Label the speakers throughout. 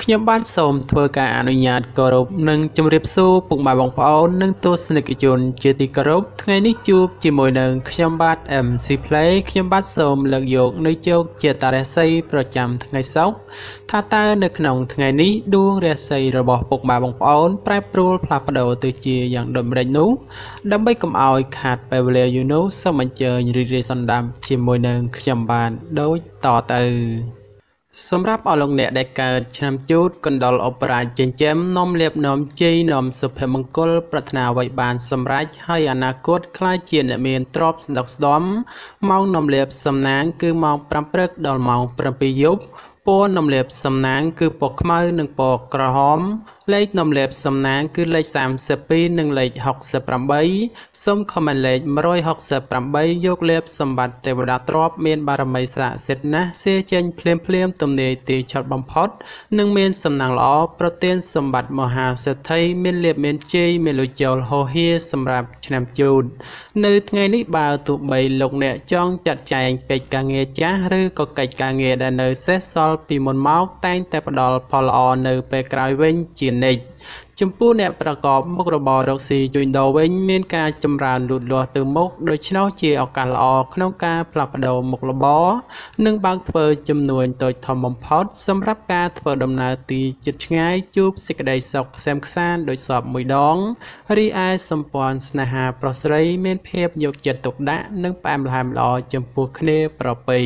Speaker 1: ខ្ញុំបានសូមធ្វើការអនុញ្ញាតគោរពនិងជម្រាបសួរពុកម៉ែបងប្អូននិងទស្សនិកជនជាទីគោរពថ្ងៃនេះជួបជាមួយនឹងខ្ញុំបាទ MC Play ខ្ញុំបាទសូមលើកយកនៅជោគជាតារាសីប្រចាំថ្ងៃសុក្រថាតើនៅក្នុងថ្ងៃនេះដួងរាសីរបស់ពុកម៉ែបងប្អូនប្រែប្រួលផ្លាស់ប្ដូរទៅជាយ៉ាងដូចម្តេចនោះដើម្បីកុំឲ្យខាតពេលវេលាយូរនោះសូមអញ្ជើញរីករាយសន្តាប់ជាមួយនឹងខ្ញុំបាទដូចតទៅ សម្រាប់អស់លោកអ្នកដែលកើតឆ្នាំជូតកណ្ដុរអបរាជចិញ្ចឹមនាំលៀបនាំជ័យនាំសុភមង្គល ប្រាថ្នាអ្វីបានសម្រេចហើយអនាគតខ្លាចជាអ្នកមានទ្រព្យស្ដុកស្ដំម៉ោងនាំលៀបសំណាង គឺម៉ោង5ព្រឹកដល់ម៉ោង7យប់ពណ៌នំលាបសំណាង គឺពណ៌ខ្មៅនិងពណ៌ក្រហមលេខនំលាបសំណាងគឺលេខ32និងលេខ68សូមខមមិនលេខ168យកលាបសម្បត្តិទេវតាទ្របមានបារមីស័ក្តិសិទ្ធិណាស់សៀចេញភ្លាមភ្លាមទំនាយទីឆត់បំផុត និងមានសំណាងល្អប្រទានសម្បត្តិមហាសេដ្ឋីមានលៀបមានជ័យមានលុយចូលហោហៀសម្រាប់ឆ្នាំជូតនៅថ្ងៃនេះបើទោះបីលោកអ្នកចង់ចាត់ចែងកិច្ចការងារចាស់ឬក៏កិច្ចការងារដែលនៅសេសសល់ពីមុនមកតែងតែផ្ដល់ផលល្អនៅពេលក្រោយវិញជានិច្ចចំពោះអ្នកប្រកបមុខរបររកស៊ីជួញដូរវិញមានការចម្រើនលូតលាស់ទៅមុខដូច្នោះជាឱកាសល្អក្នុងការផ្លាស់ប្ដូរមុខរបរនិងបើកធ្វើចំនួនតូចធំបំផុតសម្រាប់ការធ្វើដំណើរទីជិតឆ្ងាយជួបសេចក្តីសុខខ្សែមខ្សានដោយសពមួយដងរីឯសម្ព័ន្ធស្នេហាប្រុសស្រីមានភាពយកចិត្តទុកដាក់និងផ្អែមល្ហែមល្អចំពោះគ្នាប្រពៃ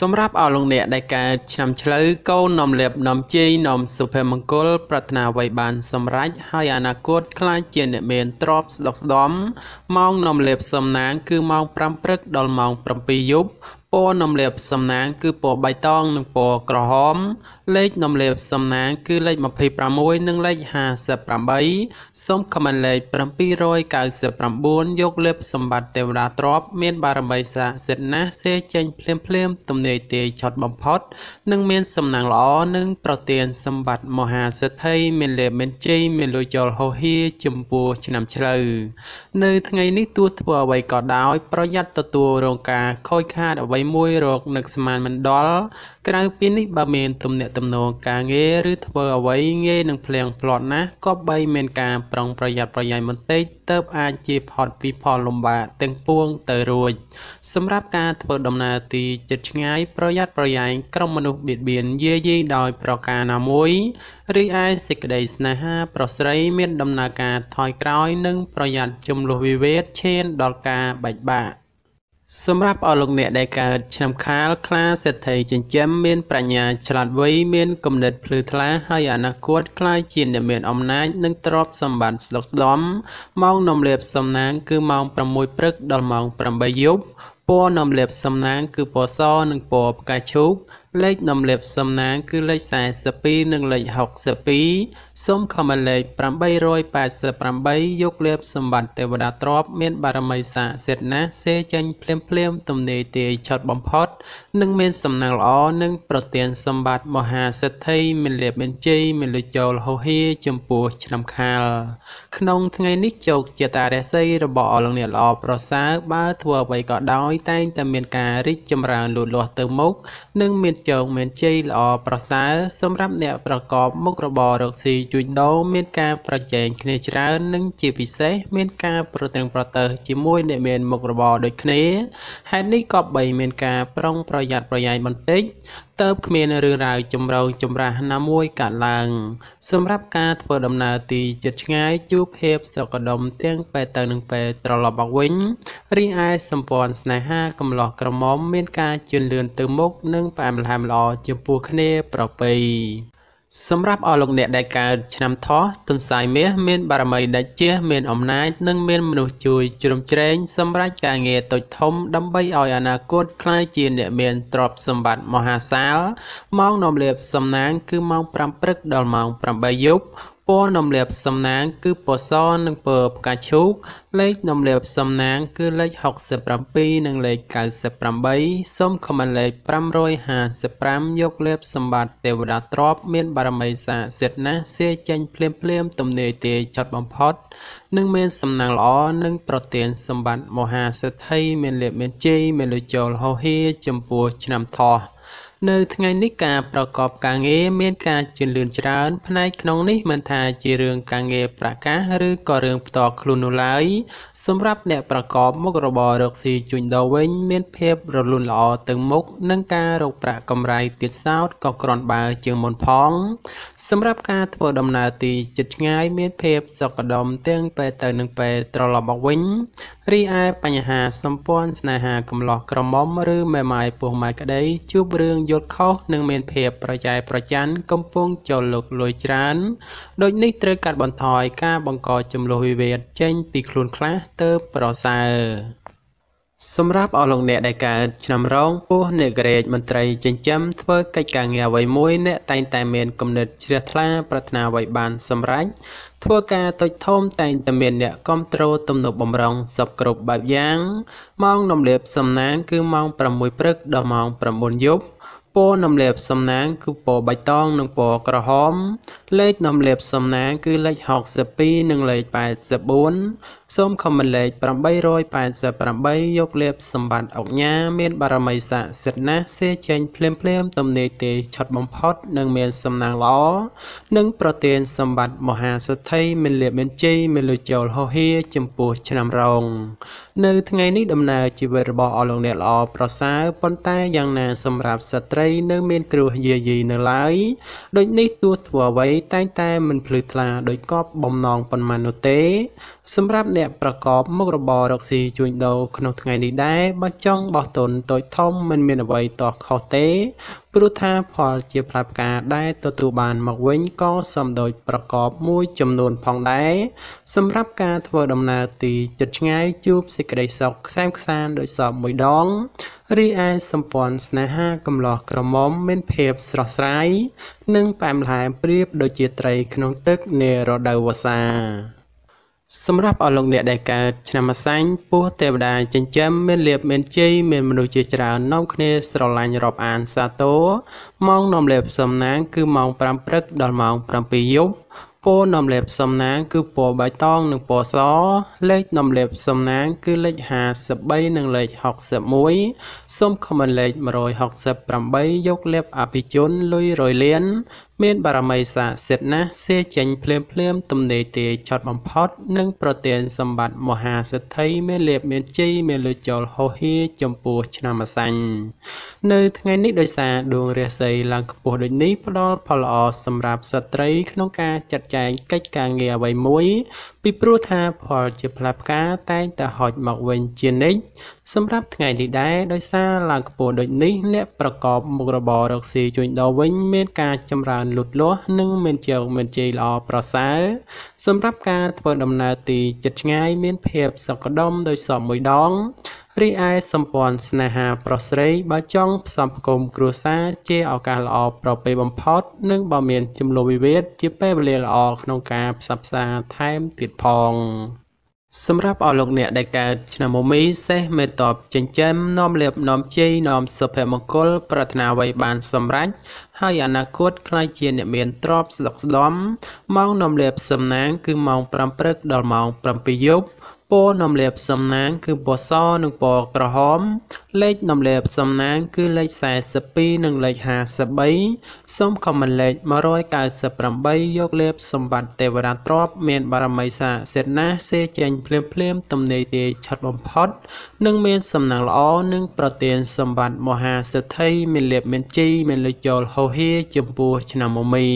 Speaker 1: សម្រាប់អស់លោកអ្នកដែលកើតឆ្នាំឆ្លូវកូននាំលៀបនាំជ័យនាំសុភមង្គល ប្រាថ្នាអ្វីបានសម្រេចហើយអនាគតខ្លាចជាអ្នកមានទ្រព្យស្ដុកស្ដំម៉ោងនាំលៀបសំណាងគឺម៉ោង5ព្រឹកដល់ម៉ោង7យប់ពណ៌នំលាបសំណាងគឺពណ៌បៃតងនិងពណ៌ក្រហម លេខនំលាបសំណាងគឺលេខ26និងលេខ58សូមខមមិនលេខ799យកលេបសម្បត្តិទេវតាទ្របមានបារមីស័ក្តិសិទ្ធិណាស់សេចេញភ្លាមភ្លាមទំនាយទាយឆត់បំផុត និងមានសំណាងល្អនិងប្រទានសម្បត្តិមហាសិទ្ធិមានលេបមានជ័យមានលុយចូលហោហៀចំពោះឆ្នាំឆ្លូវនៅថ្ងៃនេះទោះធ្វើអ្វីក៏ដោយ ប្រយ័ត្នទទួលរងការខូចខាតអ្វីមួយរកនឹកស្មានមិនដល់ក្រៅពីនេះបើមានទំនាក់ទំនងការងារឬធ្វើអ្វីងាយនឹងភ្លៀងផ្្លាត់ណាស់ក៏បីមានការប្រុងប្រយ័ត្នប្រយែងបន្តិចទៅអាចជាផុតពីផលលំបាកទាំងពួងទៅរួចសម្រាប់ការធ្វើដំណើរទីជិតឆ្ងាយប្រយ័ត្នប្រយែងក្រុមមនុស្សបៀតបៀនយាយីដោយប្រការណាមួយរីឯសេចក្តីស្នេហា ប្រស្រីមានដំណើរការថយក្រោយនិងប្រយ័ត្នចំនួនវិវេទឈានដល់ការបែកបាក់ សម្រាប់អស់លោកអ្នកដែលកើតឆ្នាំខាលខ្លាសេដ្ឋីចិញ្ចឹមមានប្រាជ្ញាឆ្លាតវៃមានគំនិតភ្លឺថ្លាហើយអនាគតខ្លាយជាអ្នកមានអំណាចនិងទ្រព្យសម្បត្តិស្ដុកស្ដំម៉ោងនំលាបសំណាងគឺម៉ោង6ព្រឹកដល់ម៉ោង8យប់ពណ៌នំលាបសំណាងគឺពណ៌សនិងពណ៌ផ្កាឈូក លេខនាំលេបសំណាងគឺលេខ42និងលេខ62សូមខមមិនលេខ888យកលេបសម្បត្តិទេវតាទ្របមានបារមីស័ក្តិសិទ្ធិណាស់សេចេញភ្លាមភ្លាមទំនេរទាយឆត់បំផុត និងមានសំណាងល្អនិងប្រទានសម្បត្តិមហាសិទ្ធិមានលេបមានជ័យមានលុយចូលហោហៀចំពោះឆ្នាំខាល ក្នុងថ្ងៃនេះជោគជាតារាសីរបស់អស់លោកអ្នកល្អប្រសើរបើធ្វើអ្វីក៏ដោយតែងតែមានការរីកចម្រើនលូតលាស់ទៅមុខនិងមានជោគមានជ័យល្អប្រសើរសម្រាប់អ្នកប្រកបមុខរបររកស៊ីជួញដូរមានការប្រជែងគ្នាច្រើននិងជាពិសេសមានការប្រទឹងប្រទើសជាមួយអ្នកមានមុខរបរដូចគ្នាហេតុនេះក៏បីមានការប្រុងប្រយ័ត្នប្រយែងបន្តិច តើបគ្មានរឿងរ៉ាវចម្រូងចម្រាសណាមួយកើតឡើង សម្រាប់ការធ្វើដំណើរទីជិតឆ្ងាយជួបភាពសក្ដុមទាំងពេលទៅនិងពេលត្រឡប់មកវិញរីឯសម្ព័ន្ធស្នេហាកំឡោះក្រមុំមានការជឿនលឿនទៅមុខនិងផ្អែមល្ហែមល្អចំពោះគ្នាប្រពៃ សម្រាប់អស់លោកអ្នកដែលកើតឆ្នាំថោះទុនសាយមាសមានបារមីដាច់ជះមានអំណាចនិងមានមនុស្សជួយជ្រោមជ្រែងសម្រាប់ការងារតូចធំដើម្បីឲ្យអនាគតក្លាយជាអ្នកមានទ្រព្យសម្បត្តិមហាសាលម៉ោងនាំលាភសំណាងគឺម៉ោង5ព្រឹកដល់ម៉ោង8យប់ ពណ៌នំលាបសំណាង គឺពណ៌សនិងពណ៌ផ្កាឈូក លេខនំលាបសំណាង គឺលេខ67និងលេខ98សូមខមមិនលេខ555យកលេបសម្បត្តិទេវតាទ្រប មាន បារមីស័ក្តិសិទ្ធិណាស់សៀចេញភ្លាមភ្លាមទំនេរទាយចត់បំផុតនិងមានសំណាងល្អនិងប្រទានសម្បត្តិមហាសេដ្ឋីមានលៀបមានជ័យមានលុយចូលហោហៀចំពោះឆ្នាំថោះ នៅថ្ងៃនេះការប្រកបការងារមានការជឿនលឿនច្រើន ផ្នែកក្នុងនេះមិនថាជារឿងការងារប្រកាសឬក៏រឿងផ្ទាល់ខ្លួននោះឡើយសម្រាប់អ្នកប្រកបមុខរបររកស៊ីជួញដូរវិញមានភាពរលូនល្អទៅមុខនិងការរកប្រាក់កម្រៃទៀតសោតក៏គ្រាន់បើជាងមុនផង សម្រាប់ការធ្វើដំណើរទីជិតឆ្ងាយមានភាពសុខដុមទាំងពេលទៅនិងពេលត្រឡប់មកវិញរីឯបញ្ហាសម្ព័ន្ធស្នេហាកំឡោះក្រមុំឬមេម៉ាយពោះម៉ាយក្តីជួបរឿងយល់ខុសនិងមានភាពប្រចែប្រច័ណ្ឌកំពុងចូលលុកលួយច្រើនដូចនេះត្រូវកាត់បន្ថយការបង្កចំនួនវិវាទចេញពីខ្លួនខ្លះទៅប្រសើរសម្រាប់អស់លោកអ្នកដែលកើតឆ្នាំរងពោះអ្នកក្រេតមន្ត្រីចិញ្ចឹមធ្វើកិច្ចការងារអ្វីមួយអ្នកតែងតែមានគំនិតជ្រះថ្លាប្រាថ្នាអ្វីបានសម្រេចធ្វើការតូចធំតែងតែមានអ្នកគ្រប់គ្រងទំនុកបំរុងសពគ្រប់បែបយ៉ាងម៉ោងនំលាបសំណាងគឺម៉ោង6ព្រឹកដល់ម៉ោង9យប់ ពណ៌នំលាបសំណាង គឺពណ៌បៃតងនិងពណ៌ក្រហម លេខនំលាបសំណាង គឺលេខ62និងលេខ84សូមខមមិនលេខ888យកលាបសម្បត្តិអុកញ៉ាមានបារមីស័ក្តិសិទ្ធិណាស់សេចេញភ្លាមភ្លាមទំនេរទេឆុតបំផុតនិងមានសំណាងល្អនិងប្រទានសម្បត្តិមហាសទ្ធិមានលៀបមានជ័យមានលុចូលហោហៀចំពោះឆ្នាំរង នៅថ្ងៃនេះដំណើរជីវិតរបស់អស់លោកអ្នកល្អប្រសើរប៉ុន្តែយ៉ាងណាសម្រាប់ស្ត្រីនៅមានគ្រោះយាយីនៅឡើយដូចនេះទោះធ្វើអ្វីតែងតែមិនភ្លឺថ្លាដោយកប់បំណងប៉ុន្មាននោះទេ សម្រាប់អ្នកប្រកបមុខរបររកស៊ីជួញដូរក្នុងថ្ងៃនេះដែរបើចង់បោះទុនតូចធំមិនមានអ្វីតោះខុសទេព្រោះថាផលជាផ្លែផ្កាដែលទទួលបានមកវិញក៏សំដូចប្រកបមួយចំនួនផងដែរសម្រាប់ការធ្វើដំណើរទីជិតឆ្ងាយជួបសេចក្តីសុខខ្សែមខ្សានដោយសពមួយដងរីឯសម្ព័ន្ធស្នេហាកំឡោះក្រមុំមានភាពស្រស់ស្រាយនិងផ្អែមល្ហែមប្រៀបដូចជាត្រីក្នុងទឹកនារដូវវស្សា សម្រាប់អស់លោកអ្នកដែលកើតឆ្នាំម្សាញ់ពោះទេវតាចិញ្ចឹមមានលៀបមានជ័យមានមនុស្សជាច្រើននាំគ្នាស្រឡាញ់រាប់អានសាទរម៉ោងនាំលៀបសំណាងគឺម៉ោង5ព្រឹកដល់ម៉ោង7យប់ពណ៌នំលេបសំណាងគឺពណ៌បៃតងនិងពណ៌សលេខនំលេបសំណាងគឺលេខ53និងលេខ61សូមខមមិនលេខ168យកលេបអភិជនលុយរយលានមានបារមីស័ក្តិសិទ្ធិណាស់សេចេញភ្លាមភ្លាមទំនេរទាឆត់បំផុត និងប្រទានសម្បត្តិមហាសិទ្ធិមានលៀបមានជ័យមានលុយចូលហោហៀចំពោះឆ្នាំអសាញ់នៅថ្ងៃនេះដោយសារដួងរាសីឡើងខ្ពស់ដូចនេះផ្ដល់ផលល្អសម្រាប់ស្ត្រីក្នុងការចាត់ចែងកិច្ចការងារអ្វីមួយ ពីព្រោះថាផលជាផ្លែផ្កាតែងតែហុចមកវិញជានិច្ច សម្រាប់ថ្ងៃនេះដែរដោយសារឡើងខ្ពស់ដូចនេះអ្នកប្រកបមុខរបររកស៊ីជួញដូរវិញមានការចម្រើនលូតលាស់និងមានជោគមានជ័យល្អប្រសើរសម្រាប់ការធ្វើដំណើរទីជិតឆ្ងាយមានភាពសុខដុមដោយសពមួយដងរីឯសម្ព័ន្ធស្នេហាប្រុសស្រីបើចង់ផ្សំផ្គុំគ្រួសារជាឱកាសល្អប្រពៃបំផុត និងបើមានចំនួនវិវាទជាពេលវេលាល្អក្នុងការផ្សះផ្សាថែមទៀតផង សម្រាប់អស់លោកអ្នកដែលកើតឆ្នាំមុំមីសេះមេតបចិញ្ចឹមនាំលៀបនាំជ័យនាំសុភមង្គល ប្រាថ្នាអ្វីបានសម្រេចហើយអនាគតខ្លាយជាអ្នកមានទ្រព្យស្ដុកស្ដំម៉ោងនាំលៀបសំណាងគឺម៉ោង5ព្រឹកដល់ម៉ោង7យប់ ពណ៌នំលាបសំណាង គឺពណ៌សនិងពណ៌ក្រហម លេខនំលាបសំណាង គឺលេខ42និងលេខ53សូមខមមិនលេខ198យកលេបសម្បត្តិទេវតាទ្របមានបារមីសាសេតណាសេចេញភ្លាមភ្លាមទំនេរទាឆាត់បំផុត និងមានសំណាងល្អនិងប្រទានសម្បត្តិមហាសិទ្ធិមានលៀបមានជីមានលុយចូលហោហៀចំពោះឆ្នាំមមី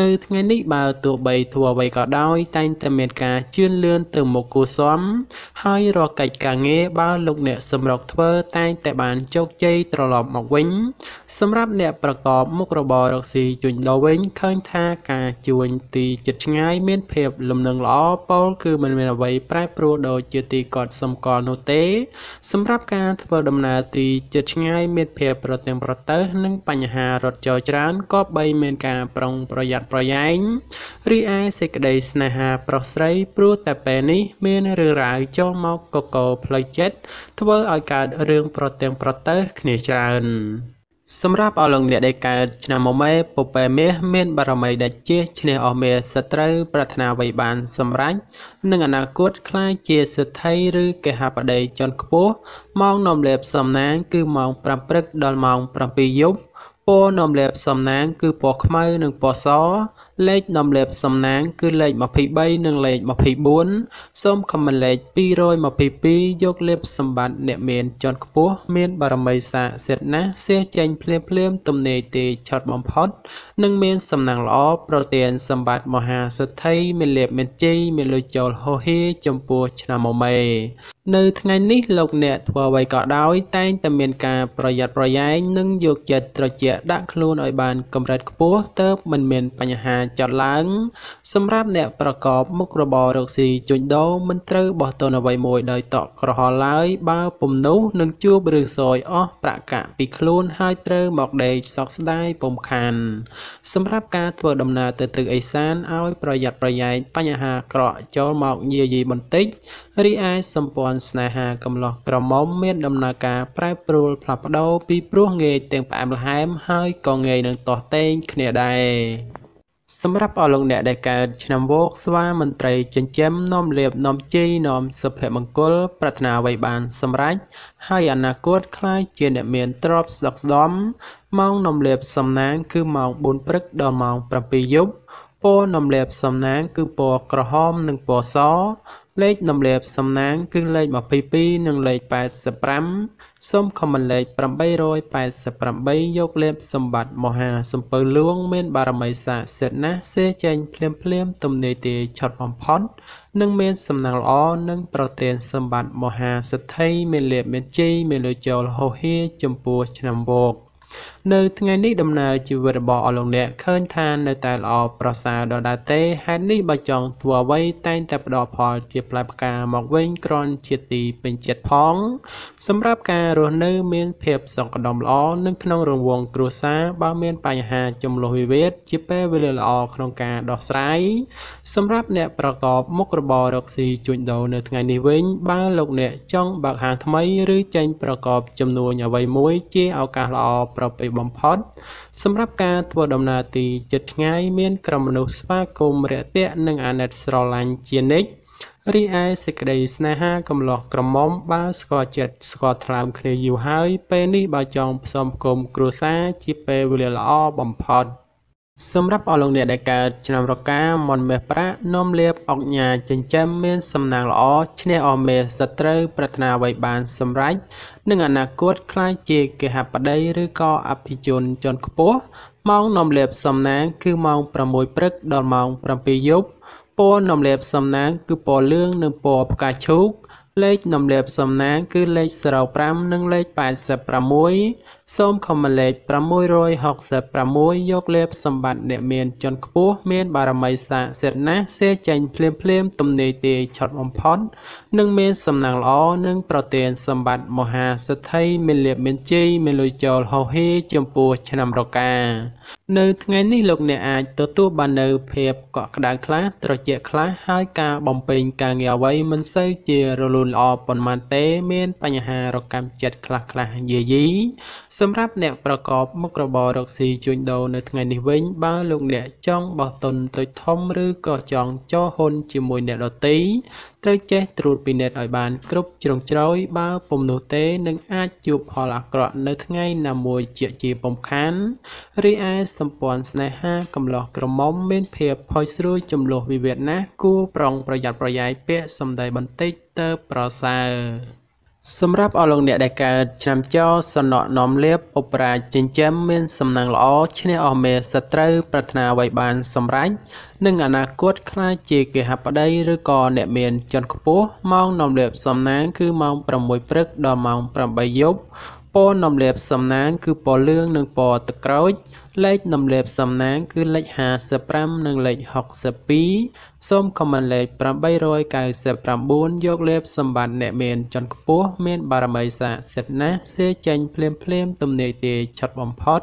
Speaker 1: នៅថ្ងៃនេះបើទោះបីធ្វើអ្វីក៏ដោយតែងតែមានការជឿនលឿនទៅមុខគូសមហើយរកកិច្ចការងារបើលោកអ្នកសម្រុកធ្វើតែងតែបានជោគជ័យត្រឡប់មកវិញ សម្រាប់អ្នកប្រកបមុខរបររកស៊ីជួញដូរវិញឃើញថាការជួញទីចិត្តឆ្ងាយមានភាពលំនឹងល្អពោលគឺមិនមានអ្វីប្រែប្រួលដូចជាទីកត់សម្គាល់នោះទេ សម្រាប់ការធ្វើដំណើរទីចិត្តឆ្ងាយមានភាពប្រទាំងប្រទើសនិងបញ្ហារត់ចោលច្រើនក៏បីមានការប្រុងប្រយ័ត្នប្រយែងរីឯសេចក្តីស្នេហាប្រុសស្រីព្រោះតែពេលនេះមានរឿងរ៉ាវចូលមកកកផ្លូវចិត្តធ្វើឲ្យកើតរឿងប្រទាំងប្រទើសគ្នាច្រើនសម្រាប់អស់លោកអ្នកដែលកើតឆ្នាំមមេពពែមាសមានបារមីដាច់ជះឈ្នះអស់មាសត្រូវប្រាថ្នាអ្វីបានសម្រេចនឹងអនាគតខ្លាយជាសិទ្ធិឬកេហបតីជាន់ខ្ពស់ម៉ោងនាំលេបសំណាងគឺម៉ោង5ព្រឹកដល់ម៉ោង7យប់ពណ៌នាំលាភសំណាងគឺពណ៌ខ្មៅនិងពណ៌ស លេខនាំលាភសំណាង គឺលេខ23និងលេខ24សូមខមមិនលេខ222យកលាភសម្បត្តិអ្នកមានជាន់ខ្ពស់មានបារមីសាសិទ្ធណាស់សៀចេញភ្លាមភ្លាមទំនេរទេឆត់បំផុត និងមានសំណាងល្អប្រទានសម្បត្តិមហាសិទ្ធិមានលាភមានជ័យមានលុយចូលហោហៀចំពោះឆ្នាំមមេនៅថ្ងៃនេះលោកអ្នកធ្វើអ្វីក៏ដោយតែងតែមានការប្រយ័ត្នប្រយែងនិងយកចិត្តត្រជាក់ដាក់ខ្លួនឲ្យបានកម្រិតខ្ពស់ទើបមិនមានបញ្ហាចត់ឡើង សម្រាប់អ្នកប្រកបមុខរបររកស៊ីជួញដូរមិនត្រូវបោះទុនអ្វីមួយដោយតក់ក្រហល់ឡើយបើពុំនោះនឹងជួបរឿងសោយអស់ប្រាក់កាក់ពីខ្លួនហើយត្រូវមកដេកសោកស្ដាយពុំខាន សម្រាប់ការធ្វើដំណើរទៅទិសឦសានឲ្យប្រយ័ត្នប្រយែងបញ្ហាក្រក់ចូលមកយាយីបន្តិចរីឯសម្ព័ន្ធស្នេហាកំឡោះក្រមុំមានដំណើរការប្រែប្រួលផ្លាស់ប្ដូរពីព្រោះងាយទាំងផ្អែមល្ហែមហើយក៏ងាយនឹងទាស់ទែងគ្នាដែរ សម្រាប់អស់លោកអ្នកដែលកើតឆ្នាំវោកស្វាមន្ត្រីចិញ្ចឹមនាំលៀបនាំជ័យនាំសុភមង្គល ប្រាថ្នាអ្វីបានសម្រេចហើយអនាគតខ្លាយជាអ្នកមានទ្រព្យស្ដុកស្ដំម៉ោងនាំលៀបសំណាង គឺម៉ោង4ព្រឹកដល់ម៉ោង7យប់ពណ៌នាំលៀបសំណាង គឺពណ៌ក្រហមនិងពណ៌សលេខនំលាភសំណាង គឺលេខ22និងលេខ85 សូមខមមិនលេខ888យកលេខសម្បត្តិមហាសំពៅលួងមានបារមីស័ក្តិសិទ្ធិណាស់សេចេញភ្លាមភ្លាមទំនេរទីឆត់បំផុតនិងមានសំណាងល្អនិងប្រទានសម្បត្តិមហាសិទ្ធិមានលេខមានជ័យមានលុយចូលហោហៀចំពោះឆ្នាំវោក នៅថ្ងៃនេះដំណើរជីវិតរបស់អស់លោកអ្នកឃើញថានៅតែល្អប្រសើរដដែលទេហេតុនេះបើចង់ធ្វើអ្វីតែងតែផ្ដល់ផលជាផ្លែផ្កាមកវិញគ្រាន់ជាទីពេញចិត្តផង សម្រាប់ការរស់នៅមានភាពសុខដុមល្អនិងក្នុងរង្វង់គ្រួសារបើមានបញ្ហាចំនួនវិវាទជាពេលវេលាល្អក្នុងការដោះស្រាយសម្រាប់អ្នកប្រកបមុខរបររកស៊ីជួញដូរនៅថ្ងៃនេះវិញបើលោកអ្នកចង់បើកហាងថ្មី ឬចេញប្រកបចំនួនអ្វីមួយជាឱកាសល្អប្រពៃបំផុត សម្រាប់ការធ្វើដំណើរទីជិតឆ្ងាយមានក្រុមមនុស្សស្វាគមន៍រាក់ទាក់និងអាណិតស្រឡាញ់ជានិច្ចរីឯសេចក្តីស្នេហាកំឡោះក្រមុំបើស្គាល់ចិត្តស្គាល់ថ្លើមគ្នាយូរហើយពេលនេះបើចង់ផ្សំគុំគ្រួសារជាពេលវេលាល្អបំផុត។ សម្រាប់អស់លោកអ្នកដែលកើតឆ្នាំរកាមនមេះប្រាក់នំលៀបអុកញ៉ាចិញ្ចឹមមានសំណាងល្អឈ្នះអស់មេសត្រូវប្រាថ្នាអ្វីបានសម្រេចនឹងអនាគតខ្លាយជាគេហបតីឬក៏អភិជនជាន់ខ្ពស់ម៉ោងនំលៀបសំណាងគឺម៉ោង6ព្រឹកដល់ម៉ោង7យប់ពណ៌នំលៀបសំណាងគឺពណ៌លឿងនិងពណ៌ផ្កាឈូកលេខនំលាភសំណាងគឺលេខ05និងលេខ86សូមខមមិនលេខ666យកលេខសម្បត្តិអ្នកមានជាន់ខ្ពស់មានបារមីសាសិទ្ធណាស់សេចេញភ្លាមភ្លាមទំនេរទីឆត់បំផុតនិងមានសំណាងល្អនិងប្រទានសម្បត្តិមហាសិទ្ធិមានលៀបមានជ័យមានលុយចូលហោហេចំពោះឆ្នាំរកានៅថ្ងៃនេះលោកអ្នកអាចទទួលបាននៅភាពកក់ក្ដៅខ្លះត្រជាក់ខ្លះហើយការបំពេញការងារអ្វីមិនសូវជារលូនល្អប៉ុន្មានទេ មាន បញ្ហារកម្មចិត្តខ្លះខ្លះយាយីសម្រាប់អ្នកប្រកបមុខរបររកស៊ីជួញដូរនៅថ្ងៃនេះវិញ បើលោកអ្នកចង់បោះទុនតូចធំឬក៏ចង់ចូលហ៊ុនជាមួយអ្នកដទៃត្រូវចេះត្រួតពិនិត្យឲ្យបានគ្រប់ជ្រុងជ្រោយបើពុំនោះទេនឹងអាចជួបផលអាក្រក់នៅថ្ងៃណាមួយជាជាពំខានរីឯសម្ព័ន្ធស្នេហាកំឡោះក្រមុំមានភាពផុយស្រួយចំលោះវិវាទណាស់គួរប្រុងប្រយ័ត្នប្រយែងពាក្យសម្ដីបន្តិចទៅប្រសើរ សម្រាប់អស់លោកអ្នកដែលកើតឆ្នាំចោសនៈនាំលៀបឧបរាជចិញ្ចឹមមានសំណាងល្អឈ្នះអស់មេសត្រូវប្រាថ្នាអ្វីបានសម្រេចនិងអនាគតខ្លាចជាគេហបតីឬក៏អ្នកមានជាន់ខ្ពស់ម៉ោងនាំលៀបសំណាងគឺម៉ោង6ព្រឹកដល់ម៉ោង8យប់ពណ៌នាំលៀបសំណាងគឺពណ៌លឿងនិងពណ៌ទឹកក្រូចលេខនាំលេបសំណាងគឺលេខ55និងលេខ62សូមខមមិនលេខ899យកលេបសម្បត្តិអ្នកមានជាន់ខ្ពស់មានបារមីស័ក្តិសិទ្ធិណាស់សេចេញភ្លាមភ្លាមទំនាយទាឆាត់បំផុត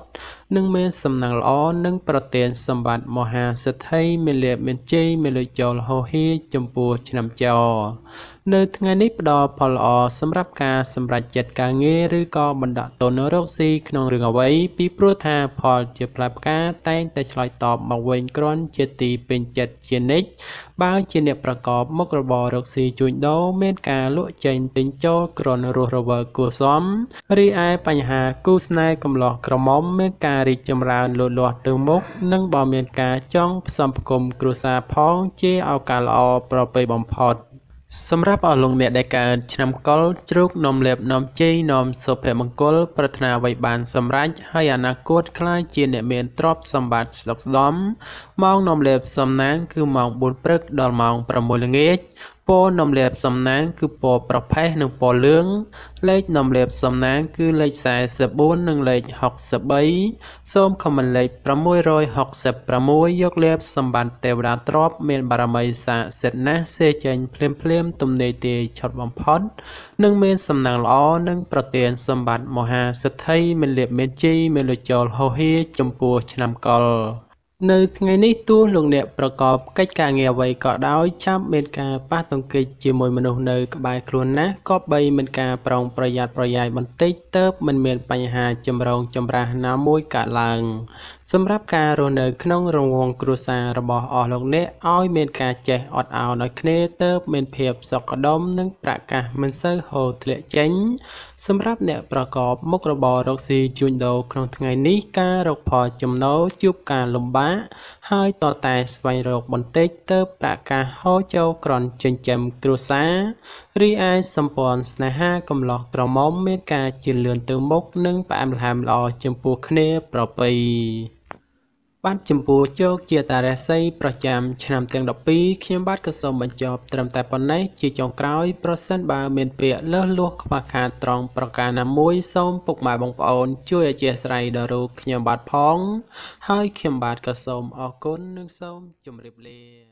Speaker 1: និងមានសំណាងល្អនិងប្រទានសម្បត្តិមហាសិទ្ធិមានលៀបមានជ័យមានលុយចូលហោហៀចំពោះឆ្នាំចោនៅថ្ងៃនេះផ្ដល់ផលល្អសម្រាប់ការសម្រេចចិត្តការងារឬក៏បណ្ដាក់ទុនរកស៊ីក្នុងរឿងអ្វីពីព្រោះថាផលជាផ្លែផ្កាតែងតែឆ្លើយតបមកវិញគ្រាន់ជាទីពេញចិត្តជានិច្ចបើជាអ្នកប្រកបមុខរបររកស៊ីជួញដូរមានការលក់ចេញទិញចូលគ្រាន់រស់រវើកគួរសមរីឯបញ្ហាគូស្នេហ៍កំឡោះក្រមុំមានការរីកចម្រើនលូតលាស់ទៅមុខនិងបើមានការចង់ផ្សំផ្គុំគ្រួសារផងជាឱកាសល្អប្រពៃបំផុត សម្រាប់អស់លោកអ្នកដែលកើតឆ្នាំកុលជ្រូកនំលាបនំជ័យនំសុភមង្គល ប្រាថ្នាអ្វីបានសម្រេចហើយអនាគតខ្លាចជាអ្នកមានទ្រព្យសម្បត្តិស្ដុកស្ដំម៉ោងនំលាបសំណាងគឺម៉ោង4ព្រឹកដល់ម៉ោង6ល្ងាច ពណ៌នំលាបសំណាងគឺពណ៌ប្រផេះនិងពណ៌លឿងលេខនំលាបសំណាងគឺលេខ44និងលេខ63សូមខមមិនលេខ666យកលាបសម្បត្តិទេវតាទ្របមានបារមីស័ក្តិសិទ្ធិណាស់សេចេញភ្លាមភ្លាមទំនេរទាយឆុតបំផុតនិងមានសំណាងល្អនិងប្រទានសម្បត្តិមហាសិទ្ធិមានលៀបមានជ័យមានលចលហោហៀចំពោះឆ្នាំកុល នៅថ្ងៃនេះទោះលោកអ្នកប្រកបកិច្ចការងារអ្វីក៏ដោយចាំមានការប៉ះទង្គិចជាមួយមនុស្សនៅក្បែរខ្លួនណាស់ក៏បីមានការប្រុងប្រយ័ត្នប្រយែងបន្តិចទៅមិនមានបញ្ហាចម្រូងចម្រាសណាមួយកើតឡើង សម្រាប់ការរស់នៅក្នុងរង្វង់គ្រួសាររបស់អស់លោកអ្នកឲ្យមានការចេះអត់ឱនឲ្យគ្នាទៅមានភាពសុខដុមនិងប្រកាសមិនសូវហូរធ្លាក់ចេញ សម្រាប់អ្នកប្រកបមុខរបររកស៊ីជួញដូរក្នុងថ្ងៃនេះការរកផលចំណូលជួបការលំបាកហើយតតែស្វែងរកបន្តិចទៅប្រកាសហូរចូលក្រន់ចិញ្ចឹមគ្រួសាររីឯសម្ព័ន្ធស្នេហាកំឡោះក្រមុំមានការជឿនលឿនទៅមុខនិងផ្អែមល្ហែមល្អចំពោះគ្នាប្រពៃ បាទចំពោះជោគជាតារាសីប្រចាំឆ្នាំទាំង12ខ្ញុំបាទក៏សូមបញ្ចប់ត្រឹមតែប៉ុណ្ណេះជាចុងក្រោយប្រសិនបើមានពាក្យលើសលួសខ្វះខាតត្រង់ប្រការណាមួយសូមពុកម៉ែបងប្អូន ជួយអធិស្ឋានដល់រូបខ្ញុំបាទផង ហើយខ្ញុំបាទក៏សូមអរគុណនិងសូមជម្រាបលា